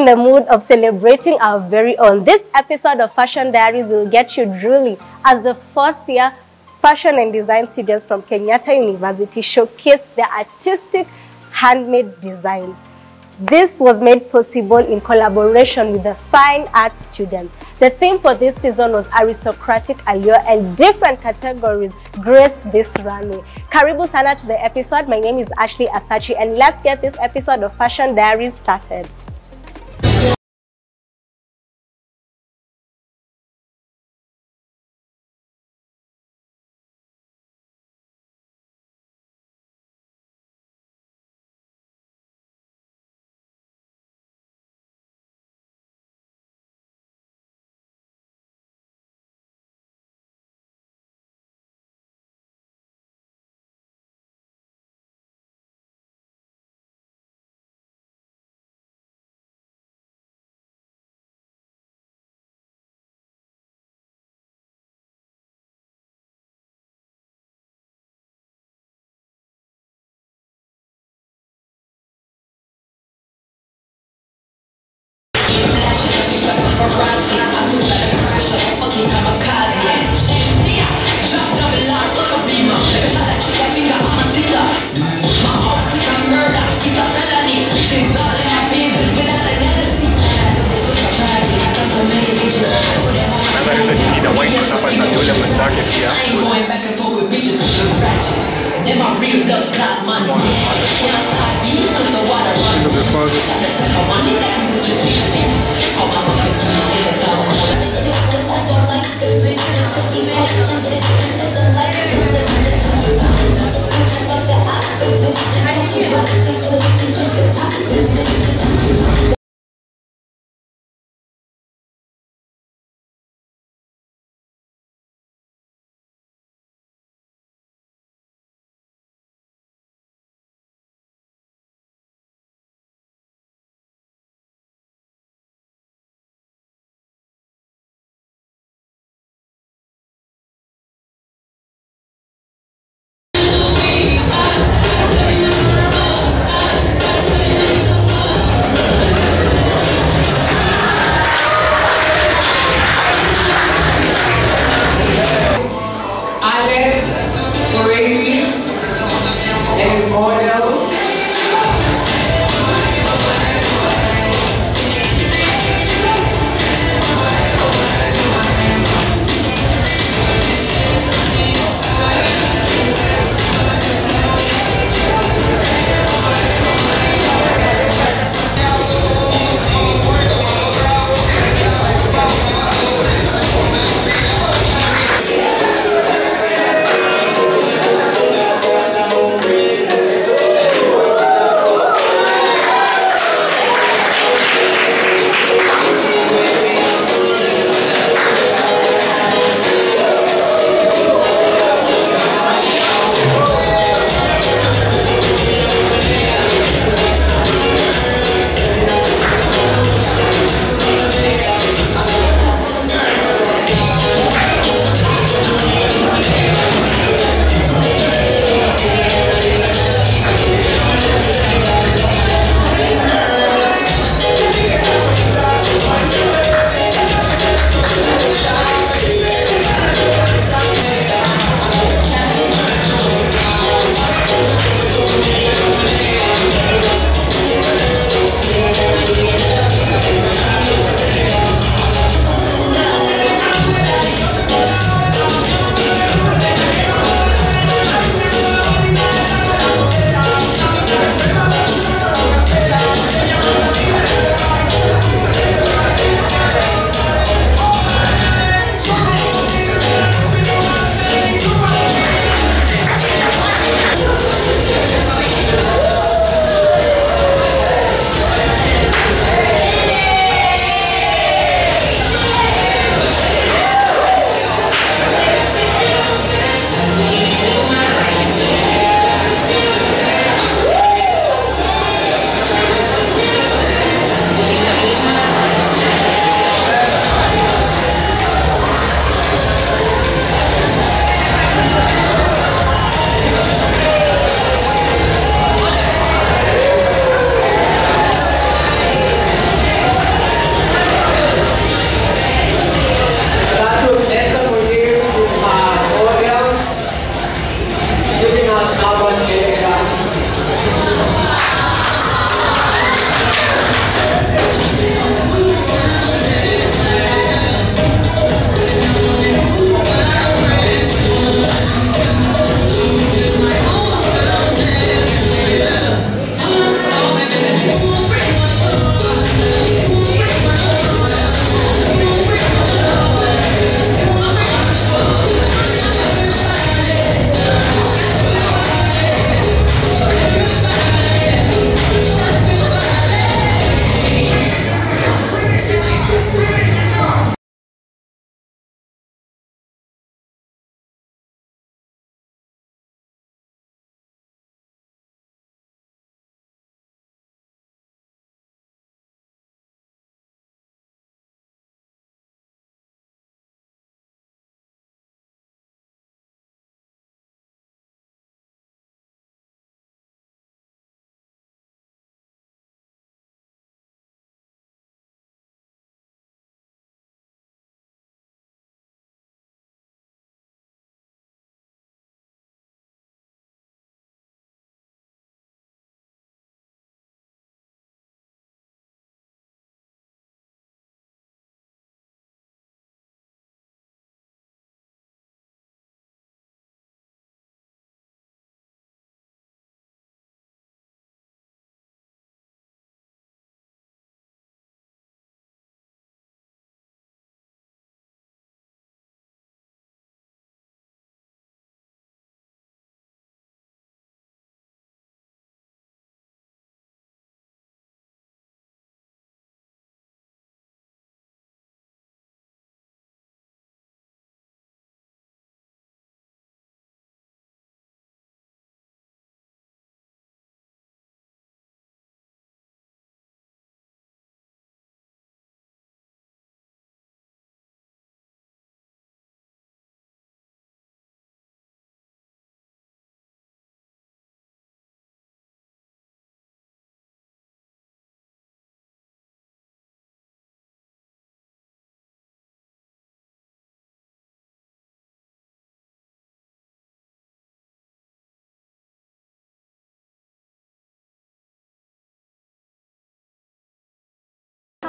in the mood of celebrating our very own, this episode of Fashion Diaries will get you drooling as the fourth year fashion and design students from Kenyatta University showcase their artistic handmade designs. This was made possible in collaboration with the fine arts students. The theme for this season was aristocratic allure and different categories graced this runway. Karibu sana to the episode. My name is Ashley Asachi and let's get this episode of Fashion Diaries started. I ain't going back and forth with bitches to feel ratchet. Then my real blood clot money. Can't stop beef cause the water run. Got the type of money that can put you six feet. Call sweet is a thousand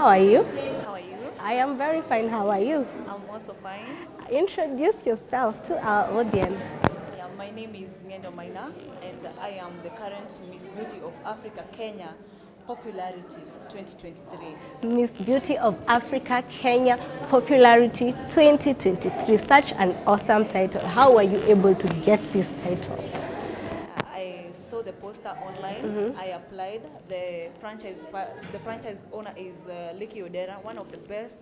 How are you? How are you? I am very fine. How are you? I'm also fine. Introduce yourself to our audience. Yeah, my name is Ngendo Maina and I am the current Miss Beauty of Africa Kenya Popularity 2023. Miss Beauty of Africa Kenya Popularity 2023. Such an awesome title. How were you able to get this title? I saw the poster online. Mm-hmm. I applied. The franchise the franchise owner is uh, Liki Odera, one of the best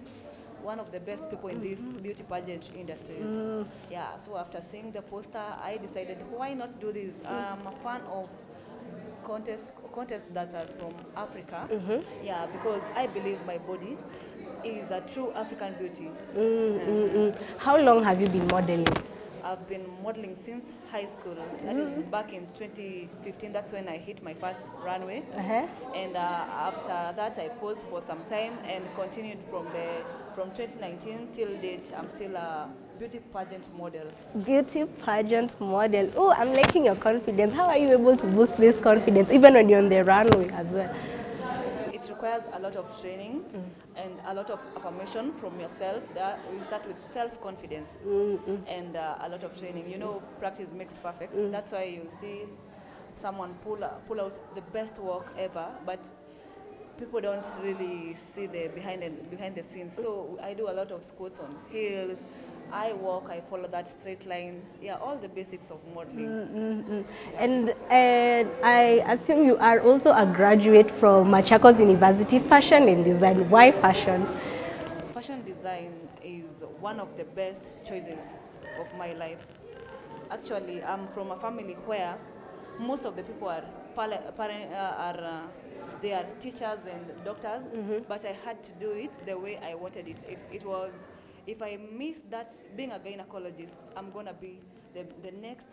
one of the best people in mm-hmm. this beauty pageant industry. Mm. Yeah, so after seeing the poster, I decided why not do this? Mm. I'm a fan of contests contests that are from Africa. Mm-hmm. Yeah, because I believe my body is a true African beauty. Mm, mm uh-huh. How long have you been modeling? I've been modeling since high school. That is back in 2015. That's when I hit my first runway. Uh-huh. And uh, after that, I posed for some time and continued from the from 2019 till date. I'm still a beauty pageant model. Beauty pageant model. Oh, I'm liking your confidence. How are you able to boost this confidence even when you're on the runway as well? Requires a lot of training mm. and a lot of affirmation from yourself. That we start with self-confidence and uh, a lot of training. You know, practice makes perfect. Mm. That's why you see someone pull uh, pull out the best work ever, but people don't really see the behind the, behind the scenes. Mm. So I do a lot of squats on heels. I walk, I follow that straight line. Yeah, all the basics of modeling. And uh, I assume you are also a graduate from Machakos University, Fashion and Design. Why fashion? Fashion design is one of the best choices of my life. Actually, I'm from a family where most of the people are parent, uh, are uh, they are teachers and doctors, but I had to do it the way I wanted it. It, it was if I miss that being a gynecologist, I'm gonna be the, the next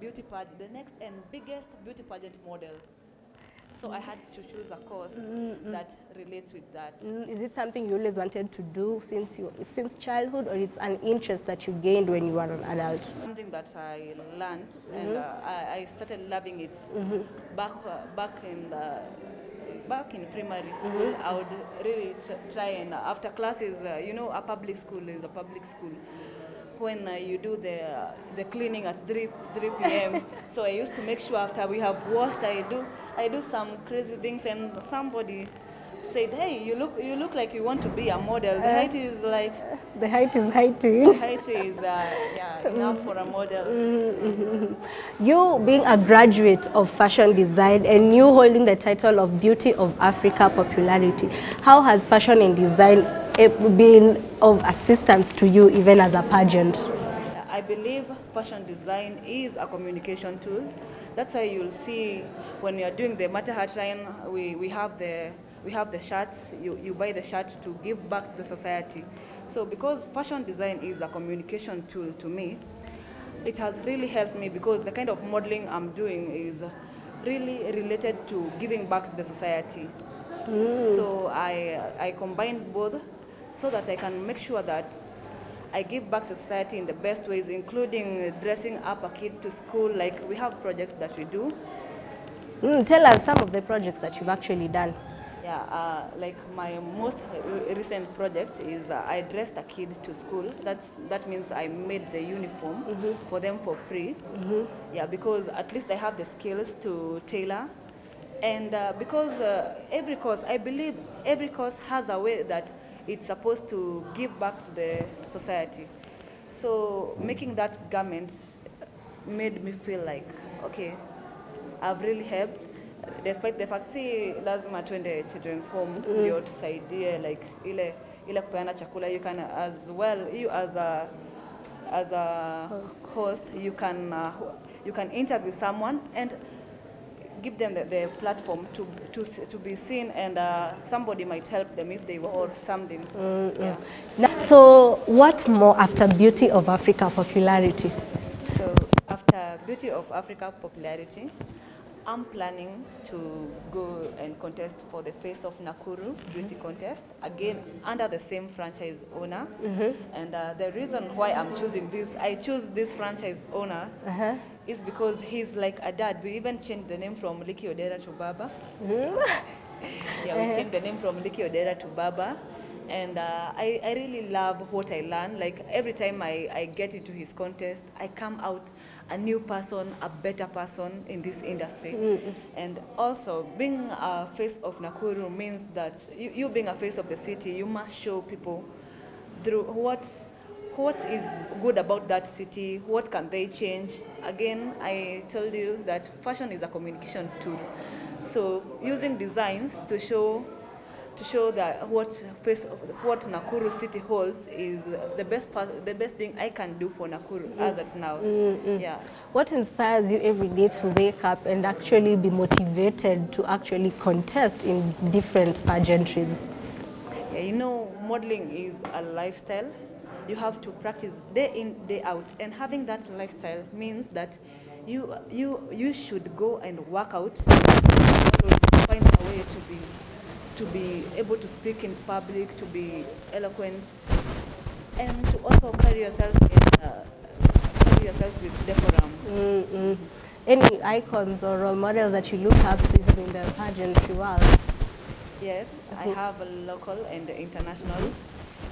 beauty pageant, the next and biggest beauty pageant model. So I had to choose a course that relates with that. Mm, Is it something you always wanted to do since you since childhood, or it's an interest that you gained when you were an adult? something that I learned and uh, I, I started loving it back uh, back in the back in primary school. I would really try and uh, after classes, uh, you know, a public school is a public school. When uh, you do the uh, the cleaning at 3 3 p.m. so I used to make sure after we have washed, I do I do some crazy things and somebody said, "Hey, you look you look like you want to be a model. The height is like The height is heighty. height is uh, yeah enough for a model." You being a graduate of fashion design and you holding the title of Beauty of Africa Popularity, how has fashion and design eh, been of assistance to you even as a pageant? I believe fashion design is a communication tool. That's why you'll see when we are doing the Mata Hat line, we, we have the we have the shirts. You, you buy the shirt to give back to the society. So because fashion design is a communication tool to me, it has really helped me because the kind of modeling I'm doing is really related to giving back to the society. So I, I combine both so that I can make sure that I give back to society in the best ways, including dressing up a kid to school. Like we have projects that we do. Mm, tell us some of the projects that you've actually done. Yeah, uh, like my most re- recent project is uh, I dressed a kid to school. That's that means I made the uniform for them for free. Yeah, because at least I have the skills to tailor, and uh, because uh, every course, I believe every course has a way that it's supposed to give back to the society. So making that garment made me feel like okay, I've really helped despite the fact si lazima twende children's home mm. ndio tusaidie like ile ile kupeana chakula you can as well you as a as a host you can uh, you can interview someone and give them the, the platform to, to to be seen and uh, somebody might help them if they were or something Mm -hmm. yeah. Now, so what more after Beauty of Africa Popularity? So after Beauty of Africa popularity, I'm planning to go and contest for the Face of Nakuru Beauty Contest, again under the same franchise owner. Mm-hmm. And uh, the reason why I'm choosing this, I choose this franchise owner uh-huh. is because he's like a dad. We even changed the name from Liki Odera to Baba. Mm-hmm. yeah, we uh-huh. changed the name from Liki Odera to Baba. And uh, I, I really love what I learn. Like every time I, I get into his contest, I come out a new person, a better person in this industry. And also, being a face of Nakuru means that you, you being a face of the city, you must show people through what what is good about that city, what can they change. Again, I told you that fashion is a communication tool. So using designs to show to show that what face of, what Nakuru city holds is the best part, the best thing I can do for Nakuru mm. as at now. Mm, mm. Yeah. What inspires you every day to wake up and actually be motivated to actually contest in different pageantries? Yeah, you know, modeling is a lifestyle. You have to practice day in, day out, and having that lifestyle means that you you you should go and work out, find a way to be to be able to speak in public, to be eloquent, and to also carry yourself in, uh, carry yourself with decorum. Mm-mm. Any icons or role models that you look up to even in the pageantry world? Yes, I have a local and international.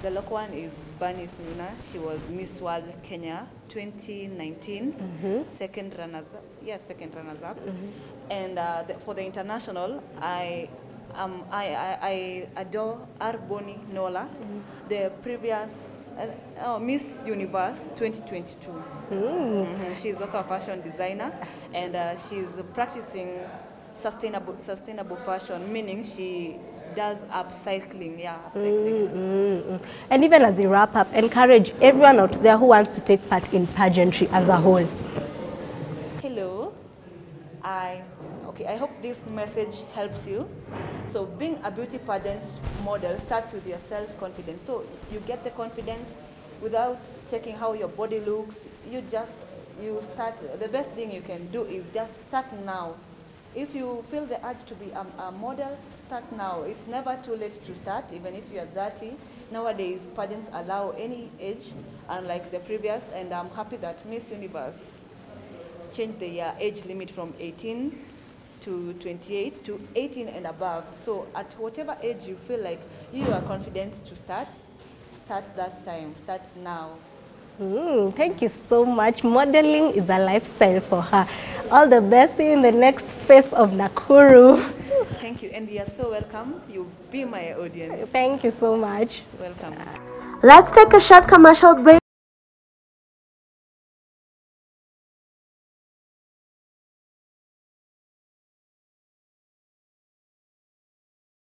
The local one is Bernice Nuna. She was Miss World Kenya 2019, second runners, yes, second runners up. And uh, the, for the international, I um, I, I, I adore R'Bonney Nola, the previous uh, oh, Miss Universe 2022. Mhm, She's also a fashion designer, and uh, she's practicing sustainable sustainable fashion, meaning she does upcycling. Yeah, upcycling. Mm-mm. And even as we wrap up, encourage everyone out there who wants to take part in pageantry as a whole. Hello. I okay, I hope this message helps you. So being a beauty pageant model starts with your self-confidence. So you get the confidence without checking how your body looks. You just you start the best thing you can do is just start now. If you feel the urge to be a, a model, start now. It's never too late to start, even if you are 30. Nowadays, pageants allow any age, unlike the previous, and I'm happy that Miss Universe changed the uh, age limit from 18 to 28 to 18 and above. So at whatever age you feel like you are confident to start, start that time, start now. Mm, thank you so much. Modeling is a lifestyle for her. All the best in the next phase of Nakuru. Thank you, and you are so welcome. You be my audience. Thank you so much. Welcome. Let's take a short commercial break.